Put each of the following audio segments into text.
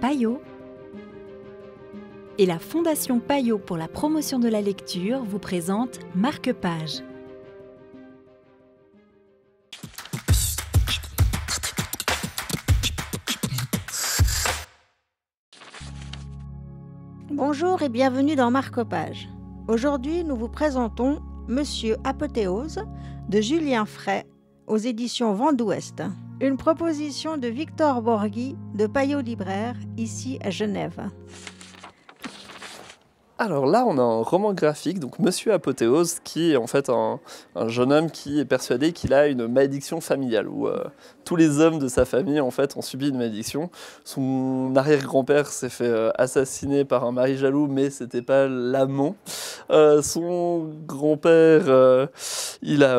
Payot et la Fondation Payot pour la promotion de la lecture vous présente Marque-Page. Bonjour et bienvenue dans Marque-Page. Aujourd'hui, nous vous présentons Monsieur Apothéose de Julien Fray aux éditions Vent d'Ouest. Une proposition de Victor Borghi de Payot Libraire, ici à Genève. Alors là, on a un roman graphique, donc Monsieur Apothéose, qui est en fait un, jeune homme qui est persuadé qu'il a une malédiction familiale, où euh, tous les hommes de sa famille en fait ont subi une malédiction. Son arrière-grand-père s'est fait euh, assassiner par un mari jaloux, mais c'était pas l'amant. Euh, son grand-père, il a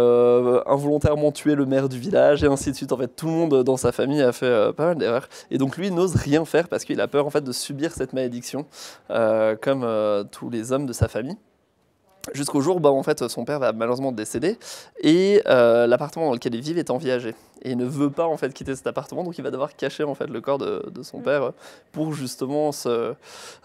involontairement tué le maire du village, et ainsi de suite. En fait, tout le monde dans sa famille a fait pas mal d'erreurs, et donc lui n'ose rien faire parce qu'il a peur en fait de subir cette malédiction, comme tous les hommes de sa famille. Jusqu'au jour où bah, en fait, son père va malheureusement décéder et euh, l'appartement dans lequel il vit est en viager. Et il ne veut pas en fait quitter cet appartement, donc il va devoir cacher en fait le corps de, son père pour justement euh,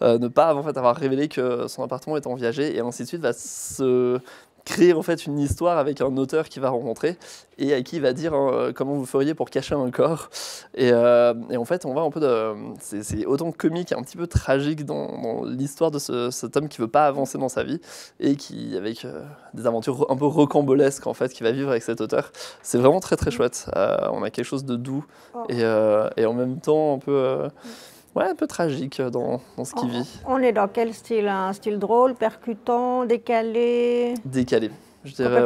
ne pas en fait, avoir révélé que son appartement est en viager et ainsi de suite va se créer en fait une histoire avec un auteur qui va rencontrer et à qui il va dire hein, comment vous feriez pour cacher un corps. Et, euh, et, en fait, on va un peu de. C'est autant comique et un petit peu tragique dans, l'histoire de ce, cet homme qui veut pas avancer dans sa vie et qui, avec euh, des aventures un peu rocambolesques en fait, qui va vivre avec cet auteur. C'est vraiment très très chouette. Euh, on a quelque chose de doux oh. et, et, en même temps un peu ouais, un peu tragique euh, dans, dans ce qu'il vit. On est dans quel style? Un style drôle, percutant, décalé? Décalé. Je dirais,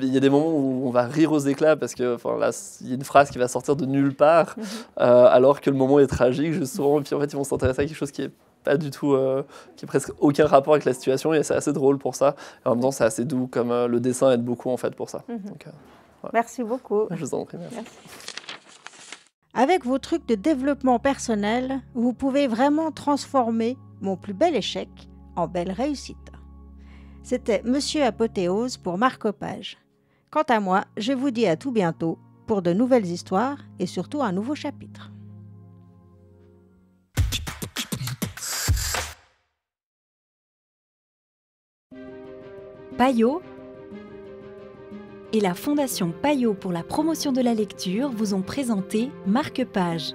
il y a des moments où on va rire aux éclats parce que enfin, là, il y a une phrase qui va sortir de nulle part, mhm. euh, alors que le moment est tragique, justement. Et puis en fait, ils vont s'intéresser à quelque chose qui est pas du tout, euh, qui est presque aucun rapport avec la situation, et c'est assez drôle pour ça. Et en même temps, c'est assez doux, comme le dessin aide beaucoup en fait pour ça. Mhm. Merci beaucoup. Je vous en prie. merci. Avec vos trucs de développement personnel, vous pouvez vraiment transformer mon plus bel échec en belle réussite. C'était Monsieur Apothéose pour Marcopage. Quant à moi, je vous dis à tout bientôt pour de nouvelles histoires et surtout un nouveau chapitre. Et la Fondation Payot pour la promotion de la lecture vous ont présenté Marque-Page